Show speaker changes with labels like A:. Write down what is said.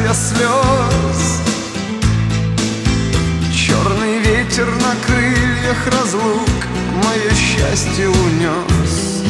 A: я слез. Черный ветер на крыльях разлук Мое счастье унес.